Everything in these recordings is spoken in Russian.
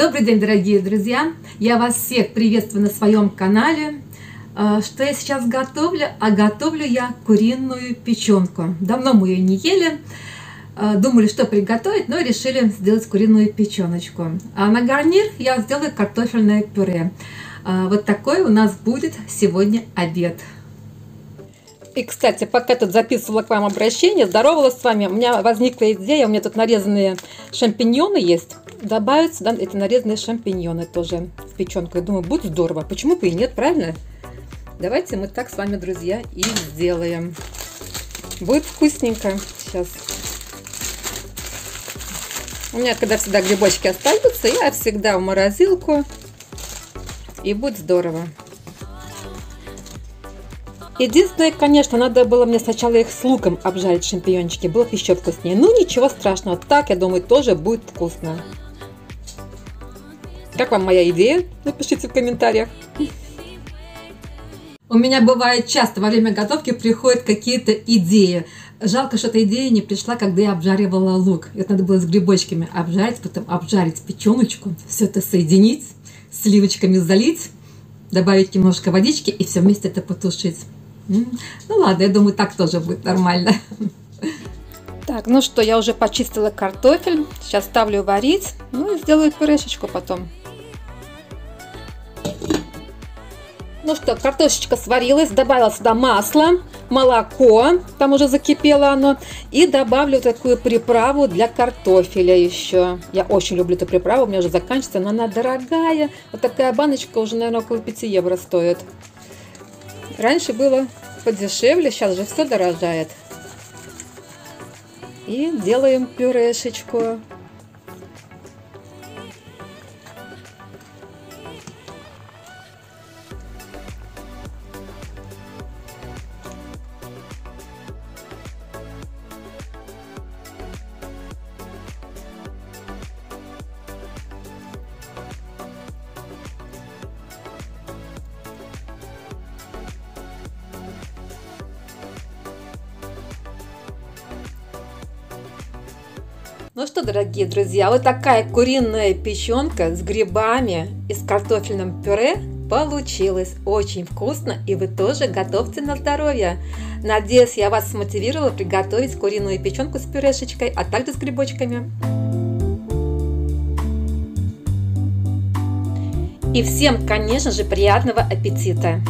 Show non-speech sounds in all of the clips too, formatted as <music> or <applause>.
Добрый день, дорогие друзья! Я вас всех приветствую на своем канале. А, что я сейчас готовлю? А готовлю я куриную печенку. Давно мы ее не ели. А, думали, что приготовить, но решили сделать куриную печеночку. А на гарнир я сделаю картофельное пюре. А, вот такой у нас будет сегодня обед. И, кстати, пока тут записывала к вам обращение, здоровалась с вами, у меня возникла идея, у меня тут нарезанные шампиньоны есть добавить сюда эти нарезанные шампиньоны тоже в печенку. Я думаю, будет здорово. Почему бы и нет, правильно? Давайте мы так с вами, друзья, и сделаем. Будет вкусненько. Сейчас. У меня, когда всегда грибочки остаются, я всегда в морозилку. И будет здорово. Единственное, конечно, надо было мне сначала их с луком обжарить шампиньончики, было бы еще вкуснее. Ну, ничего страшного, так, я думаю, тоже будет вкусно. Как вам моя идея? Напишите в комментариях. У меня бывает часто во время готовки приходят какие-то идеи. Жалко, что эта идея не пришла, когда я обжаривала лук. Это надо было с грибочками обжарить, потом обжарить печеночку, все это соединить, сливочками залить, добавить немножко водички и все вместе это потушить. Ну ладно, я думаю, так тоже будет нормально. Так, ну что, я уже почистила картофель. Сейчас ставлю варить. Ну и сделаю пюрешечку потом. Ну что, картошечка сварилась, добавила сюда масло, молоко, там уже закипело оно, и добавлю такую приправу для картофеля еще. Я очень люблю эту приправу, у меня уже заканчивается, но она дорогая. Вот такая баночка уже, наверное, около 5 евро стоит. Раньше было подешевле, сейчас же все дорожает. И делаем пюрешечку. Ну что, дорогие друзья, вот такая куриная печенка с грибами и с картофельным пюре получилась. Очень вкусно и вы тоже готовьте на здоровье. Надеюсь, я вас смотивировала приготовить куриную печенку с пюрешечкой, а также с грибочками. И всем, конечно же, приятного аппетита!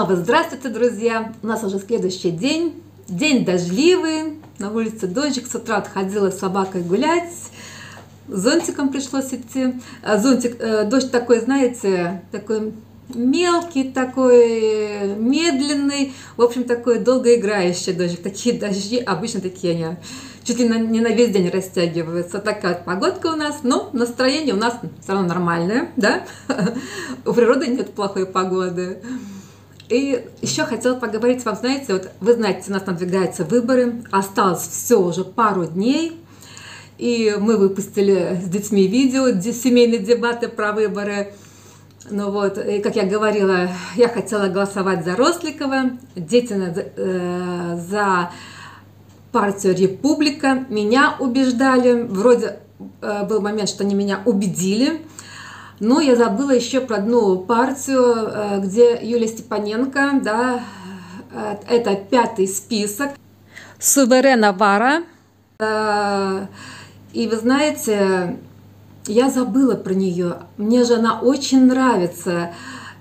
Снова здравствуйте, друзья! У нас уже следующий день. День дождливый. На улице дождик. С утра отходила с собакой гулять. Зонтиком пришлось идти. А зонтик, э, дождь такой, знаете, такой мелкий такой, медленный, в общем, такой долгоиграющий дождик. Такие дожди, обычно такие они чуть ли не на весь день растягиваются. Такая погодка у нас, но настроение у нас все равно нормальное, да? <laughs> У природы нет плохой погоды. И еще хотела поговорить вам, знаете, вот вы знаете, у нас надвигаются выборы, осталось все уже пару дней, и мы выпустили с детьми видео, семейные дебаты про выборы. Ну вот, и как я говорила, я хотела голосовать за Росликова, дети э, за партию Республика. Меня убеждали, вроде э, был момент, что они меня убедили, но я забыла еще про одну партию, э, где Юлия Степаненко, да, э, это пятый список. Суверена Вара. Э, и вы знаете, я забыла про нее. Мне же она очень нравится.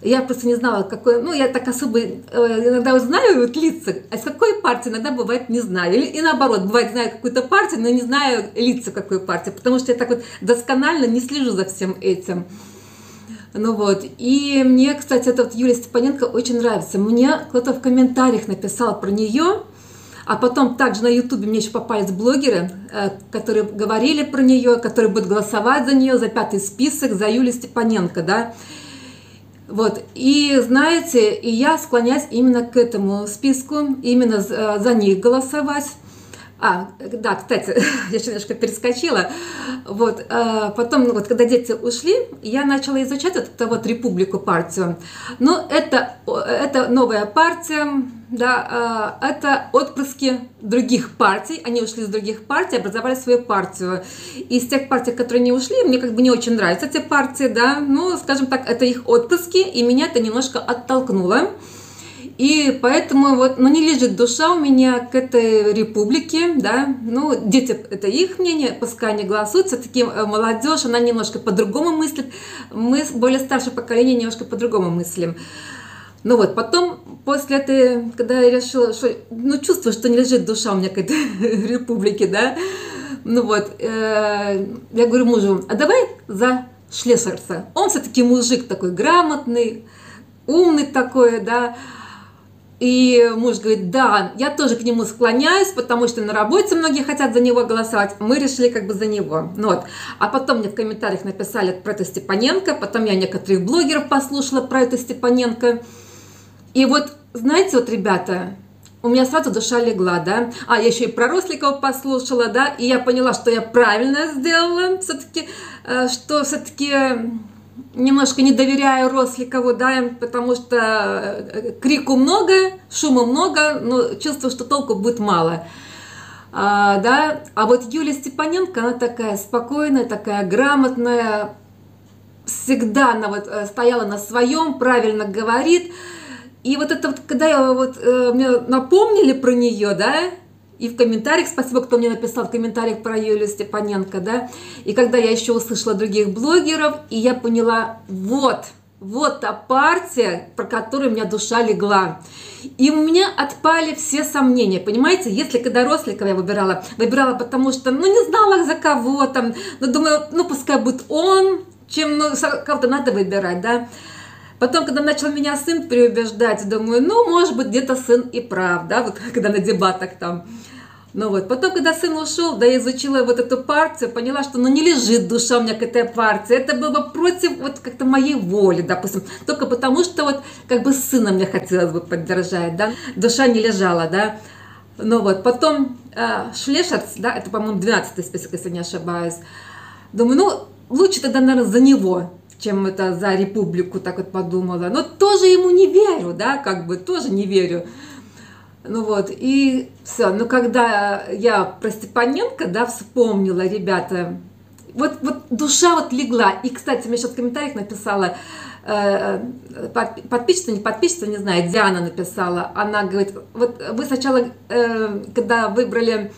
Я просто не знала, какой, ну, я так особо иногда знаю вот лица, а с какой партии иногда бывает не знаю. Или, и наоборот, бывает знаю какую-то партию, но не знаю лица какой партии, потому что я так вот досконально не слежу за всем этим. Ну вот, и мне, кстати, эта вот Юлия Степаненко очень нравится. Мне кто-то в комментариях написал про нее, а потом также на ютубе мне еще попались блогеры, э, которые говорили про нее, которые будут голосовать за нее, за пятый список, за Юлию Степаненко, да. Вот, и знаете, и я склоняюсь именно к этому списку, именно за, за них голосовать. А, да, кстати, <laughs> я немножко перескочила. Вот, а, потом, ну, вот, когда дети ушли, я начала изучать вот эту вот республику партию. Но это, это новая партия, да, а, это отпрыски других партий. Они ушли из других партий, образовали свою партию. Из тех партий, которые не ушли, мне как бы не очень нравятся эти партии, да. Ну, скажем так, это их отпрыски, и меня это немножко оттолкнуло. И поэтому вот, ну, не лежит душа у меня к этой республике, да, ну, дети, это их мнение, пускай они голосуют, все-таки э, молодежь, она немножко по-другому мыслит, мы, более старшее поколение, немножко по-другому мыслим. Ну вот, потом, после этой, когда я решила, что, ну, чувствую, что не лежит душа у меня к этой <laughs> республике, да, ну вот, э, я говорю мужу, а давай за Шлессерса. Он все-таки мужик такой грамотный, умный такой, да, и муж говорит, да, я тоже к нему склоняюсь, потому что на работе многие хотят за него голосовать. Мы решили как бы за него. Ну вот. А потом мне в комментариях написали про эту Степаненко, потом я некоторых блогеров послушала про эту Степаненко. И вот, знаете, вот, ребята, у меня сразу душа легла, да. А, я еще и про Росликова послушала, да, и я поняла, что я правильно сделала все-таки, э, что все-таки немножко не доверяю Росликову, да, потому что э, крику много, шума много, но чувствую, что толку будет мало. А, да, а вот Юлия Степаненко, она такая спокойная, такая грамотная, всегда она вот э, стояла на своем, правильно говорит. И вот это вот, когда я вот, э, мне напомнили про нее, да, и в комментариях, спасибо, кто мне написал в комментариях про Юлию Степаненко, да, и когда я еще услышала других блогеров, и я поняла, вот, вот та партия, про которую у меня душа легла. И у меня отпали все сомнения, понимаете? Если когда Росликова я выбирала, выбирала потому что, ну, не знала за кого там, но ну, думаю, ну, пускай будет он, чем, ну, кого-то надо выбирать, да. Потом, когда начал меня сын переубеждать, думаю, ну, может быть, где-то сын и прав, да, вот <laughs> когда на дебатах там. Ну вот, потом, когда сын ушел, да, я изучила вот эту партию, поняла, что ну не лежит душа у меня к этой партии. Это было против вот как-то моей воли, допустим. Только потому, что вот как бы сына мне хотелось бы поддержать, да. Душа не лежала, да. Ну вот, потом э, Шлешерц, да, это, по-моему, 12 список, если не ошибаюсь. Думаю, ну, лучше тогда, наверное, за него, чем это за республику, так вот подумала. Но тоже ему не верю, да, как бы тоже не верю. Ну вот, и все. Но когда я про Степаненко, да, вспомнила, ребята, вот, вот душа вот легла. И, кстати, мне сейчас в комментариях написала, э, подписчица, не подписчица, не знаю, Диана написала, она говорит, вот вы сначала, э, когда выбрали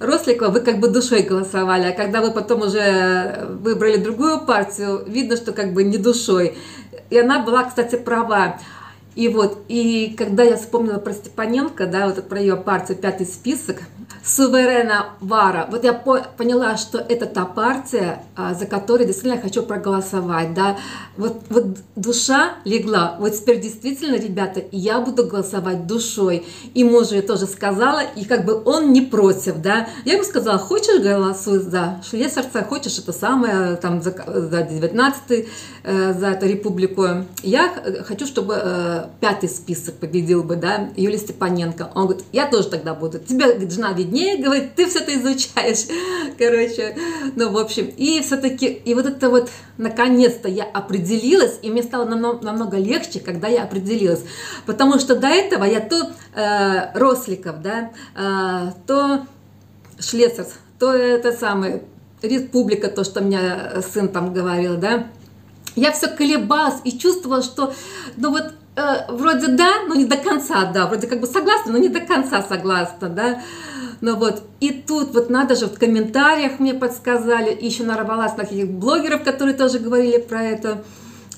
Росликова, вы как бы душой голосовали, а когда вы потом уже выбрали другую партию, видно, что как бы не душой. И она была, кстати, права. И вот, и когда я вспомнила про Степаненко, да, вот про ее партию «Пятый список», суверена Вара. Вот я поняла, что это та партия, а, за которую действительно хочу проголосовать, да. Вот, вот душа легла. Вот теперь действительно, ребята, я буду голосовать душой. И мужу я тоже сказала, и как бы он не против, да. Я ему сказала, хочешь голосуй за Шлесарца, хочешь это самое, там, за, за 19 э, за эту республику. Я хочу, чтобы э, пятый список победил бы, да, Юлия Степаненко. Он говорит, я тоже тогда буду. Тебе, жена, виднее говорит, ты все это изучаешь. <laughs> Короче, ну, в общем, и все-таки, и вот это вот, наконец-то я определилась, и мне стало намного, намного легче, когда я определилась. Потому что до этого я то э, Росликов, да, э, то Шлецерс, то это самый Республика, то, что мне сын там говорил, да, я все колебалась и чувствовала, что, ну вот, э, вроде да, но не до конца, да, вроде как бы согласна, но не до конца согласна, да, ну вот, и тут вот надо же, в комментариях мне подсказали, еще нарвалась на таких блогеров, которые тоже говорили про это,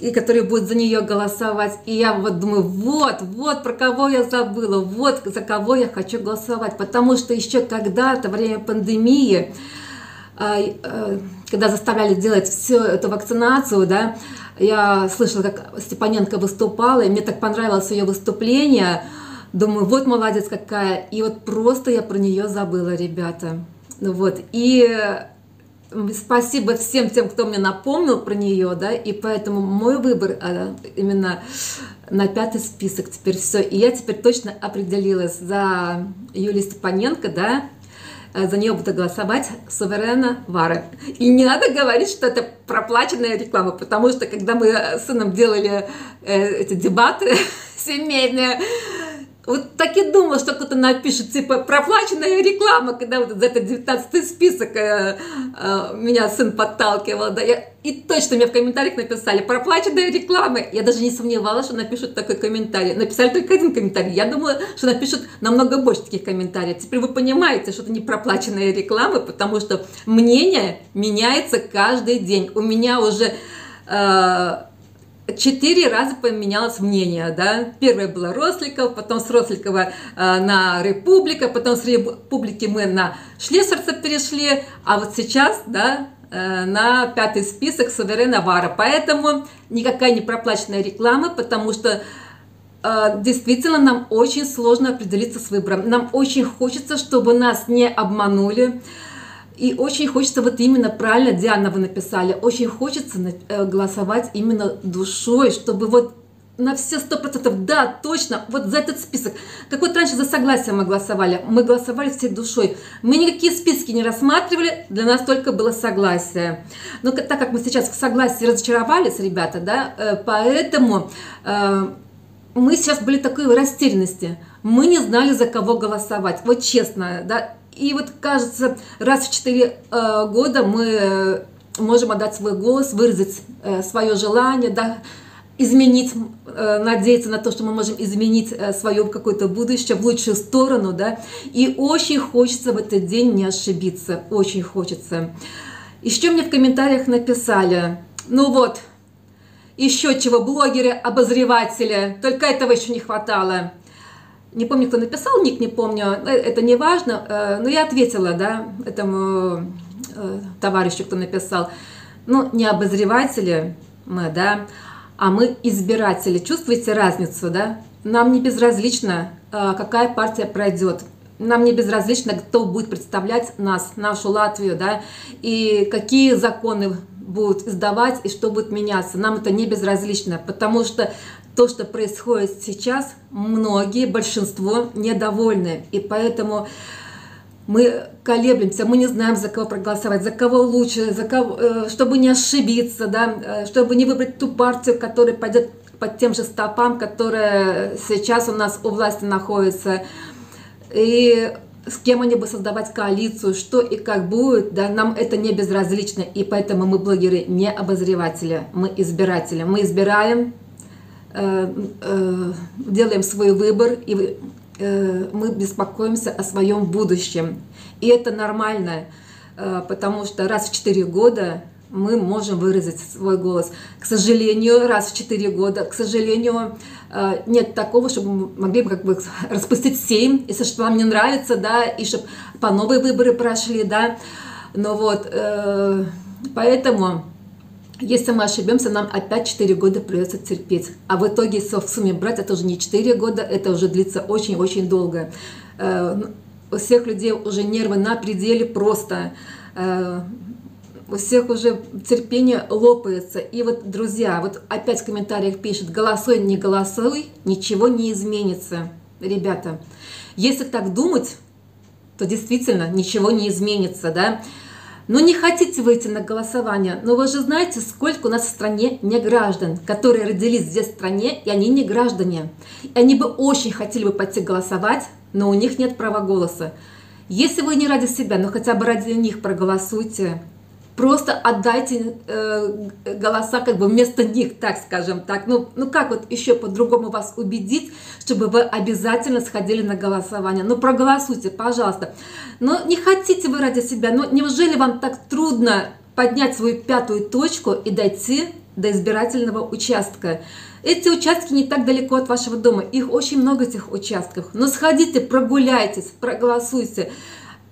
и которые будут за нее голосовать. И я вот думаю, вот, вот про кого я забыла, вот за кого я хочу голосовать. Потому что еще когда-то, во время пандемии, а, э, когда заставляли делать всю эту вакцинацию, да, я слышала, как Степаненко выступала, и мне так понравилось ее выступление – Думаю, вот молодец какая. И вот просто я про нее забыла, ребята. Вот. И спасибо всем тем, кто мне напомнил про нее, да, и поэтому мой выбор а, именно на пятый список теперь все. И я теперь точно определилась за Юлию Степаненко, да, за нее буду голосовать суверенно Вара. И не надо говорить, что это проплаченная реклама, потому что когда мы с сыном делали э, эти дебаты <laughs> семейные, вот так и думала, что кто-то напишет, типа, проплаченная реклама, когда вот за этот 19 список э, э, меня сын подталкивал, да, я, и точно мне в комментариях написали, проплаченная реклама, я даже не сомневалась, что напишут такой комментарий, написали только один комментарий, я думала, что напишут намного больше таких комментариев, теперь вы понимаете, что это не проплаченная реклама, потому что мнение меняется каждый день, у меня уже... Э, четыре раза поменялось мнение, да. Первое было Росликов, потом с Росликова э, на Република, потом с Републики мы на Шлесарца перешли, а вот сейчас, да, э, на пятый список Суверена Вара. Поэтому никакая не проплаченная реклама, потому что э, действительно нам очень сложно определиться с выбором. Нам очень хочется, чтобы нас не обманули, и очень хочется, вот именно правильно, Диана, вы написали, очень хочется э, голосовать именно душой, чтобы вот на все сто процентов, да, точно, вот за этот список. Как вот раньше за согласие мы голосовали, мы голосовали всей душой. Мы никакие списки не рассматривали, для нас только было согласие. Но так как мы сейчас в согласии разочаровались, ребята, да, э, поэтому э, мы сейчас были такой в растерянности. Мы не знали, за кого голосовать. Вот честно, да, и вот кажется, раз в 4 э, года мы э, можем отдать свой голос, выразить э, свое желание, да, изменить, э, надеяться на то, что мы можем изменить э, свое какое-то будущее в лучшую сторону, да. И очень хочется в этот день не ошибиться, очень хочется. Еще мне в комментариях написали, ну вот, еще чего, блогеры, обозреватели, только этого еще не хватало не помню, кто написал, ник не помню, э, это не важно, э, но я ответила, да, этому э, товарищу, кто написал, ну, не обозреватели мы, да, а мы избиратели. Чувствуете разницу, да? Нам не безразлично, какая партия пройдет. Нам не безразлично, кто будет представлять нас, нашу Латвию, да, и какие законы будут издавать и что будет меняться. Нам это не безразлично, потому что то, что происходит сейчас, многие, большинство недовольны. И поэтому мы колеблемся, мы не знаем, за кого проголосовать, за кого лучше, за кого, э, чтобы не ошибиться, да, э, чтобы не выбрать ту партию, которая пойдет под тем же стопам, которая сейчас у нас у власти находится. И с кем они будут создавать коалицию, что и как будет, да, нам это не безразлично, и поэтому мы блогеры не обозреватели, мы избиратели. Мы избираем, делаем свой выбор, и э, мы беспокоимся о своем будущем. И это нормально, э, потому что раз в 4 года мы можем выразить свой голос. К сожалению, раз в 4 года, к сожалению, э, нет такого, чтобы мы могли бы как бы распустить семь, если что вам не нравится, да, и чтобы по новые выборы прошли, да. Но вот, э, поэтому, если мы ошибемся, нам опять 4 года придется терпеть. А в итоге, в сумме брать, это уже не 4 года, это уже длится очень-очень долго. Э, у всех людей уже нервы на пределе просто у всех уже терпение лопается. И вот, друзья, вот опять в комментариях пишут, голосуй, не голосуй, ничего не изменится. Ребята, если так думать, то действительно ничего не изменится, да. Но не хотите выйти на голосование, но вы же знаете, сколько у нас в стране не граждан, которые родились здесь в стране, и они не граждане. И они бы очень хотели бы пойти голосовать, но у них нет права голоса. Если вы не ради себя, но хотя бы ради них проголосуйте, просто отдайте э, голоса как бы вместо них, так скажем так. Ну, ну как вот еще по-другому вас убедить, чтобы вы обязательно сходили на голосование? Ну проголосуйте, пожалуйста. Но не хотите вы ради себя, но неужели вам так трудно поднять свою пятую точку и дойти до избирательного участка? Эти участки не так далеко от вашего дома, их очень много этих участков. Но сходите, прогуляйтесь, проголосуйте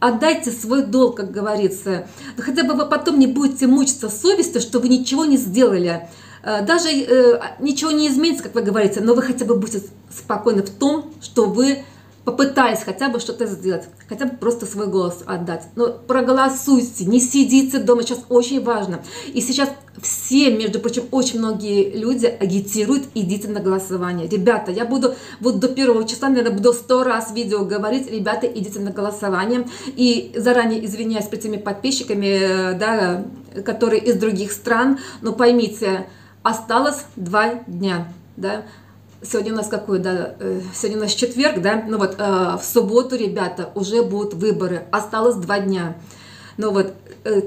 отдайте свой долг, как говорится. Хотя бы вы потом не будете мучиться совестью, что вы ничего не сделали. Э, даже э, ничего не изменится, как вы говорите, но вы хотя бы будете спокойны в том, что вы попытались хотя бы что-то сделать, хотя бы просто свой голос отдать. Но проголосуйте, не сидите дома, сейчас очень важно. И сейчас все, между прочим, очень многие люди агитируют, идите на голосование. Ребята, я буду вот до первого числа, наверное, буду сто раз видео говорить, ребята, идите на голосование. И заранее извиняюсь перед теми подписчиками, э, да, которые из других стран, но поймите, осталось два дня, да, Сегодня у нас какой, да, э, сегодня у нас четверг, да, ну вот э, в субботу, ребята, уже будут выборы, осталось два дня. Ну вот,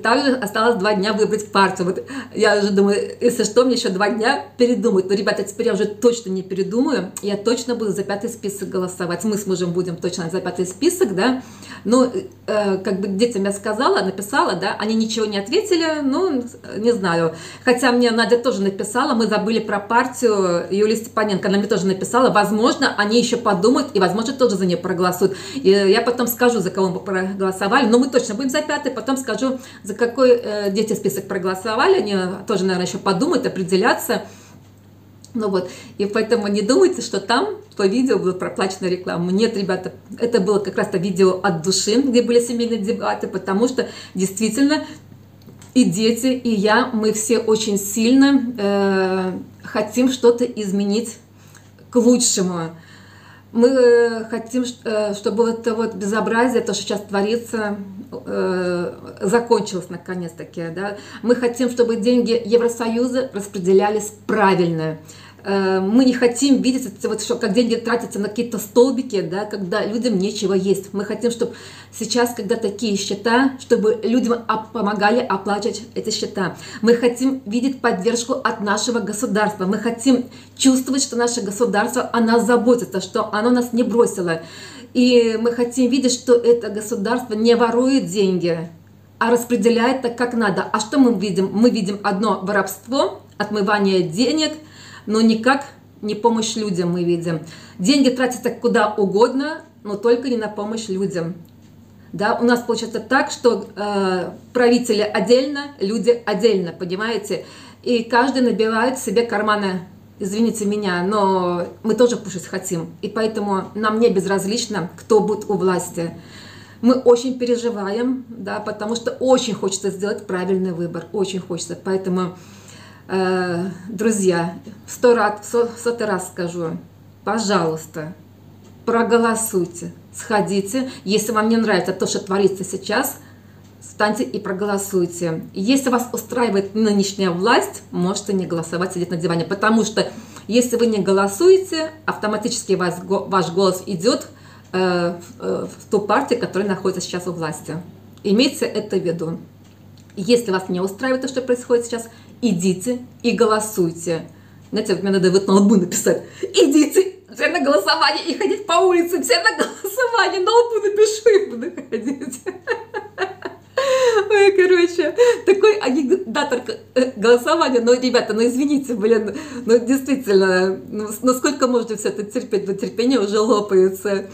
также осталось два дня выбрать партию. Вот я уже думаю, если что, мне еще два дня передумать. Но, ребята, теперь я уже точно не передумаю. Я точно буду за пятый список голосовать. Мы с мужем будем точно за пятый список, да. Но, э, как бы детям я сказала, написала, да, они ничего не ответили, ну, не знаю. Хотя мне Надя тоже написала, мы забыли про партию Юлии Степаненко, она мне тоже написала, возможно, они еще подумают и, возможно, тоже за нее проголосуют. И я потом скажу, за кого мы проголосовали, но мы точно будем за пятый, потом скажу, за какой э, дети список проголосовали, они тоже, наверное, еще подумают, определятся. Ну вот, и поэтому не думайте, что там по видео было проплачена реклама. Нет, ребята, это было как раз-то видео от души, где были семейные дебаты, потому что действительно и дети, и я, мы все очень сильно э, хотим что-то изменить к лучшему. Мы э, хотим, э, чтобы это вот безобразие, то, что сейчас творится, э, закончилось наконец-таки. Да? Мы хотим, чтобы деньги Евросоюза распределялись правильно. Э, мы не хотим видеть, вот, что, как деньги тратятся на какие-то столбики, да, когда людям нечего есть. Мы хотим, чтобы сейчас, когда такие счета, чтобы людям помогали оплачивать эти счета. Мы хотим видеть поддержку от нашего государства. Мы хотим чувствовать, что наше государство о нас заботится, что оно нас не бросило. И мы хотим видеть, что это государство не ворует деньги, а распределяет так, как надо. А что мы видим? Мы видим одно воровство, отмывание денег – но никак не помощь людям мы видим. Деньги тратятся куда угодно, но только не на помощь людям. Да, у нас получается так, что э, правители отдельно, люди отдельно, понимаете? И каждый набивает себе карманы, извините меня, но мы тоже кушать хотим. И поэтому нам не безразлично, кто будет у власти. Мы очень переживаем, да, потому что очень хочется сделать правильный выбор, очень хочется. Поэтому Э, друзья, сто раз, сотый раз скажу, пожалуйста, проголосуйте, сходите. Если вам не нравится то, что творится сейчас, встаньте и проголосуйте. Если вас устраивает нынешняя власть, можете не голосовать, сидеть на диване, потому что если вы не голосуете, автоматически вас, ваш голос идет э, э, в ту партию, которая находится сейчас у власти. Имейте это в виду. Если вас не устраивает то, что происходит сейчас, идите и голосуйте. Знаете, мне надо вот на лбу написать. Идите все на голосование и ходить по улице, все на голосование, на лбу напишу и буду ходить. <laughs> Ой, короче, такой агитатор э, голосования. Но, ребята, ну извините, блин, ну действительно, ну, ну сколько можно все это терпеть, но терпение уже лопается.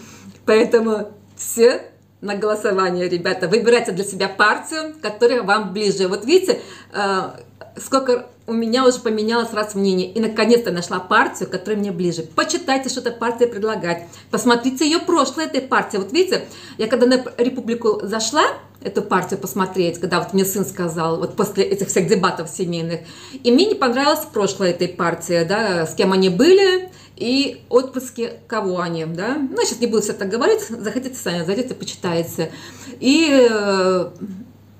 Поэтому все на голосование, ребята. Выбирайте для себя партию, которая вам ближе. Вот видите, э, сколько у меня уже поменялось раз мнение. И наконец-то нашла партию, которая мне ближе. Почитайте, что эта партия предлагает. Посмотрите ее прошлое этой партии. Вот видите, я когда на Республику зашла, эту партию посмотреть, когда вот мне сын сказал, вот после этих всех дебатов семейных, и мне не понравилось прошлое этой партии, да, с кем они были, и отпуски кого они, да. Ну, я сейчас не буду все это говорить, захотите сами, зайдите, почитайте. И э,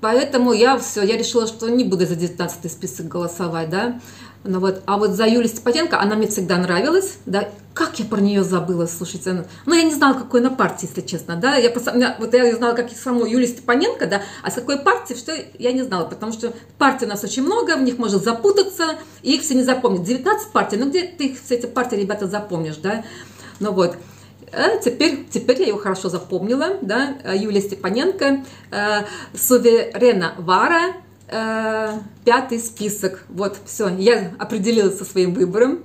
Поэтому я все, я решила, что не буду за 19 список голосовать, да. Ну вот, а вот за Юлию Степаненко, она мне всегда нравилась, да. Как я про нее забыла, слушайте. Ну, я не знала, какой она партии, если честно, да. Я, вот я знала, как и саму Юлию Степаненко, да, а с какой партии, что я не знала, потому что партий у нас очень много, в них можно запутаться, и их все не запомнить. 19 партий, ну где ты их, все эти партии, ребята, запомнишь, да. Ну вот. А теперь, теперь я его хорошо запомнила, да, Юлия Степаненко, э, Суверена Вара, пятый список. Вот, все, я определилась со своим выбором.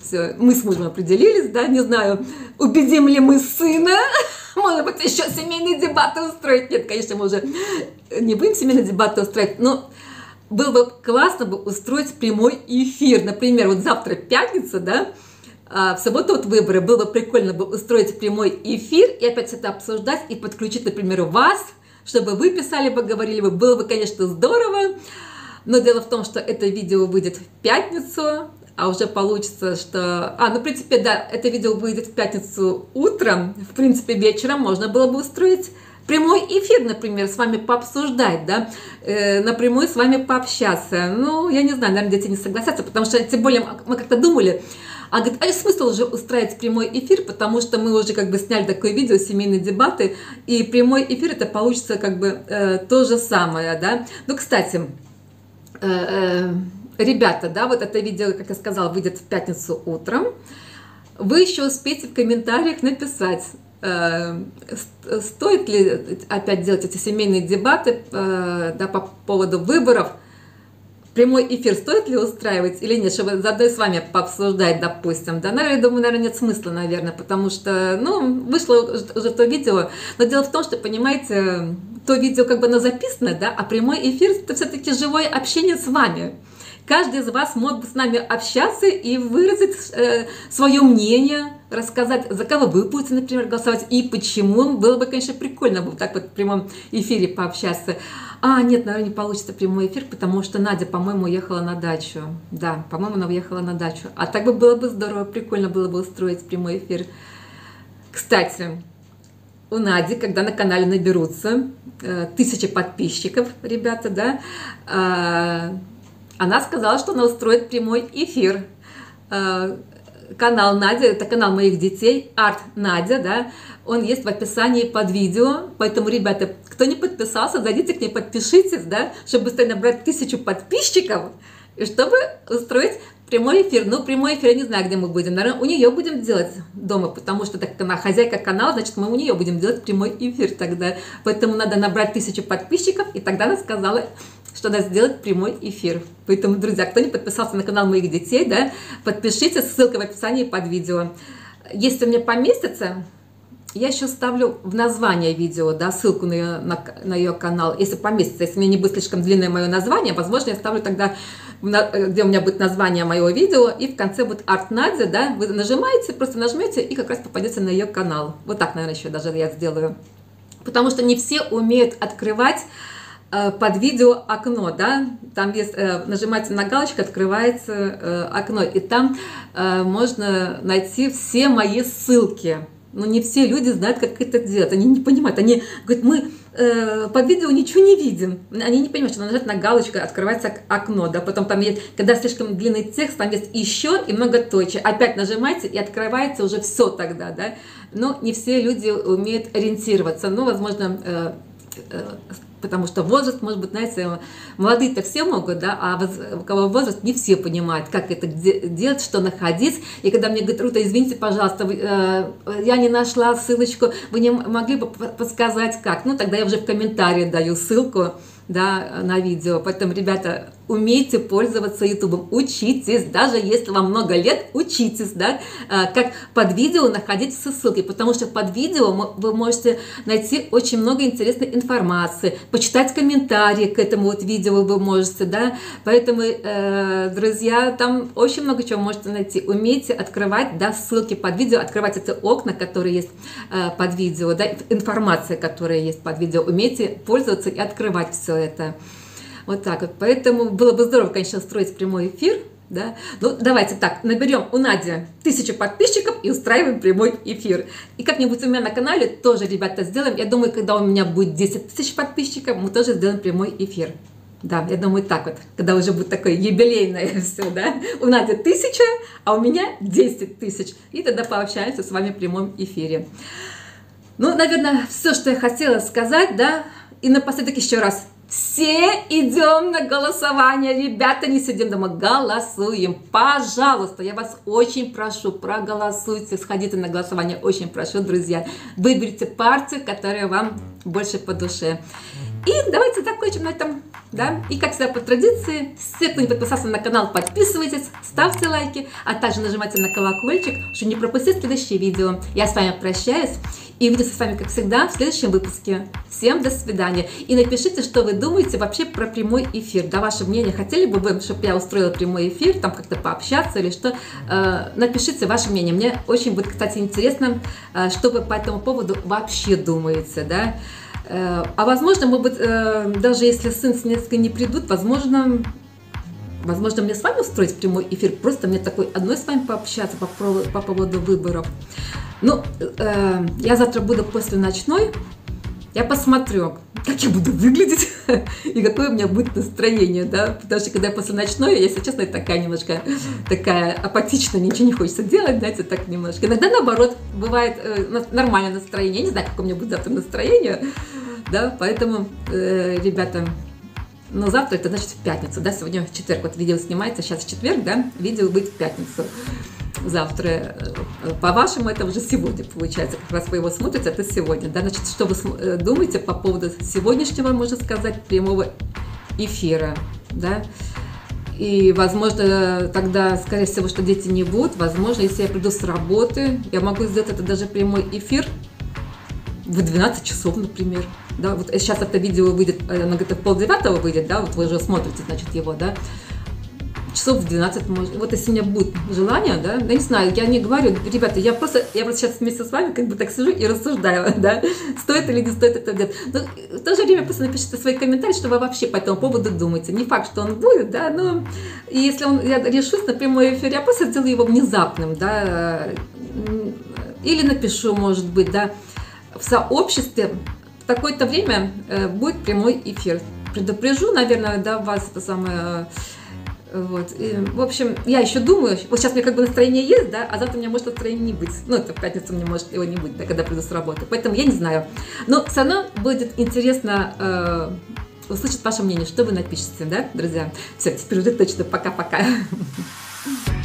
Все, мы с мужем определились, да, не знаю, убедим ли мы сына, <laughs> может быть, еще семейные дебаты устроить. Нет, конечно, мы уже не будем семейные дебаты устроить, но было бы классно бы устроить прямой эфир. Например, вот завтра пятница, да, а, в субботу вот выборы, было бы прикольно бы устроить прямой эфир и опять это обсуждать и подключить, например, вас, чтобы вы писали бы, говорили бы, было бы, конечно, здорово, но дело в том, что это видео выйдет в пятницу, а уже получится, что... А, ну, в принципе, да, это видео выйдет в пятницу утром, в принципе, вечером можно было бы устроить прямой эфир, например, с вами пообсуждать, да, э, напрямую с вами пообщаться. Ну, я не знаю, наверное, дети не согласятся, потому что, тем более, мы как-то думали, а говорит, а смысл уже устраивать прямой эфир, потому что мы уже как бы сняли такое видео, семейные дебаты, и прямой эфир это получится как бы э, то же самое, да. Ну, кстати, э, э, ребята, да, вот это видео, как я сказала, выйдет в пятницу утром. Вы еще успеете в комментариях написать, Э, стоит ли опять делать эти семейные дебаты э, да, по поводу выборов, прямой эфир стоит ли устраивать или нет, чтобы заодно с вами пообсуждать, допустим, да, наверное, думаю, наверное, нет смысла, наверное, потому что, ну, вышло уже то видео, но дело в том, что, понимаете, то видео как бы оно записано, да, а прямой эфир это все-таки живое общение с вами, каждый из вас мог бы с нами общаться и выразить э, свое мнение, рассказать, за кого вы будете, например, голосовать и почему. Было бы, конечно, прикольно бы так вот в прямом эфире пообщаться. А, нет, наверное, не получится прямой эфир, потому что Надя, по-моему, уехала на дачу. Да, по-моему, она уехала на дачу. А так бы было бы здорово, прикольно было бы устроить прямой эфир. Кстати, у Нади, когда на канале наберутся э, тысячи подписчиков, ребята, да, э, она сказала, что она устроит прямой эфир. Э, канал Надя, это канал моих детей, Арт Надя, да, он есть в описании под видео, поэтому, ребята, кто не подписался, зайдите к ней, подпишитесь, да, чтобы быстрее набрать тысячу подписчиков, и чтобы устроить прямой эфир. Ну, прямой эфир, я не знаю, где мы будем. Наверное, у нее будем делать дома, потому что так как она хозяйка канала, значит, мы у нее будем делать прямой эфир тогда. Поэтому надо набрать тысячу подписчиков, и тогда она сказала, что надо сделать прямой эфир. Поэтому, друзья, кто не подписался на канал моих детей, да, подпишитесь, ссылка в описании под видео. Если у меня поместится, я еще ставлю в название видео, да, ссылку на ее, на, на ее канал, если поместится. Если у меня не будет слишком длинное мое название, возможно, я ставлю тогда, где у меня будет название моего видео, и в конце будет Арт Надя, да, вы нажимаете, просто нажмете, и как раз попадете на ее канал. Вот так, наверное, еще даже я сделаю. Потому что не все умеют открывать Э, под видео окно, да, там есть, э, нажимаете на галочку, открывается э, окно, и там можно найти все мои ссылки. Но не все люди знают, как это делать, они не понимают, они говорят, мы под видео ничего не видим. Они не понимают, что нажать на галочку, открывается окно, да, потом там есть, когда слишком длинный текст, там есть еще и много точек. Опять нажимаете и открывается уже все тогда, да. Но не все люди умеют ориентироваться. Ну, возможно, потому что возраст, может быть, знаете, молодые-то все могут, да, а у кого возраст, не все понимают, как это делать, что находить. И когда мне говорят, Рута, извините, пожалуйста, э, я не нашла ссылочку, вы не могли бы подсказать, как? Ну, тогда я уже в комментарии даю ссылку, да, на видео. Поэтому, ребята, умейте пользоваться YouTube, учитесь, даже если вам много лет, учитесь, да, а, как под видео находить все ссылки, потому что под видео вы можете найти очень много интересной информации, почитать комментарии к этому вот видео вы можете, да, поэтому, э, друзья, там очень много чего можете найти, умейте открывать, да, ссылки под видео, открывать эти окна, которые есть э, под видео, да, информация, которая есть под видео, умейте пользоваться и открывать все это. Вот так вот. Поэтому было бы здорово, конечно, строить прямой эфир. Да? Ну, давайте так, наберем у Нади тысячу подписчиков и устраиваем прямой эфир. И как-нибудь у меня на канале тоже, ребята, сделаем. Я думаю, когда у меня будет 10 тысяч подписчиков, мы тоже сделаем прямой эфир. Да, я думаю, так вот, когда уже будет такое юбилейное <laughs> все, да, у Нади тысяча, а у меня 10 тысяч. И тогда пообщаемся с вами в прямом эфире. Ну, наверное, все, что я хотела сказать, да, и напоследок еще раз все идем на голосование, ребята, не сидим дома, голосуем, пожалуйста, я вас очень прошу, проголосуйте, сходите на голосование, очень прошу, друзья, выберите партию, которая вам больше по душе. И давайте закончим на этом, да, и как всегда по традиции, все, кто не подписался на канал, подписывайтесь, ставьте лайки, а также нажимайте на колокольчик, чтобы не пропустить следующее видео. Я с вами прощаюсь И увидимся с вами, как всегда, в следующем выпуске. Всем до свидания. И напишите, что вы думаете вообще про прямой эфир. Да, ваше мнение. Хотели бы вы, чтобы я устроила прямой эфир, там как-то пообщаться или что? Э, напишите ваше мнение. Мне очень будет, кстати, интересно, э, что вы по этому поводу вообще думаете, да? Э, а возможно, может быть, даже если сын с несколько не придут, возможно, Возможно, мне с вами устроить прямой эфир, просто мне такой одной с вами пообщаться по, по поводу выборов. Ну, э, я завтра буду после ночной, я посмотрю, как я буду выглядеть <laughs> и какое у меня будет настроение, да, потому что когда я после ночной, я, если честно, такая немножко такая апатичная, ничего не хочется делать, знаете, так немножко. Иногда, наоборот, бывает э, нормальное настроение, я не знаю, как у меня будет завтра настроение, да, поэтому, э, ребята, но завтра это значит в пятницу, да, сегодня в четверг, вот видео снимается, сейчас четверг, да, видео будет в пятницу завтра. Э, по-вашему, это уже сегодня получается, как раз вы его смотрите, это сегодня, да, значит, что вы э, думаете по поводу сегодняшнего, можно сказать, прямого эфира, да, и, возможно, тогда, скорее всего, что дети не будут. Возможно, если я приду с работы, я могу сделать это даже прямой эфир в 12 часов, например да, вот сейчас это видео выйдет, э, оно где-то в полдевятого выйдет, да, вот вы уже смотрите, значит, его, да, часов в 12, может, вот если у меня будет желание, да, я не знаю, я не говорю, ребята, я просто, я просто сейчас вместе с вами как бы так сижу и рассуждаю, <laughs> да, стоит или не стоит это делать. Но в то же время просто напишите свои комментарии, что вы вообще по этому поводу думаете. Не факт, что он будет, да, но и если он, я решусь на прямой эфир, я просто сделаю его внезапным, да, или напишу, может быть, да, в сообществе такое-то время э, будет прямой эфир. Предупрежу, наверное, да, вас это самое... Вот. И, в общем, я еще думаю, вот сейчас у меня как бы настроение есть, да, а завтра у меня может настроение не быть. Ну, это в пятницу мне может его не быть, да, когда приду с работы. Поэтому я не знаю. Но все равно будет интересно э, услышать ваше мнение, что вы напишете, да, друзья. Все, теперь уже точно пока-пока. <laughs>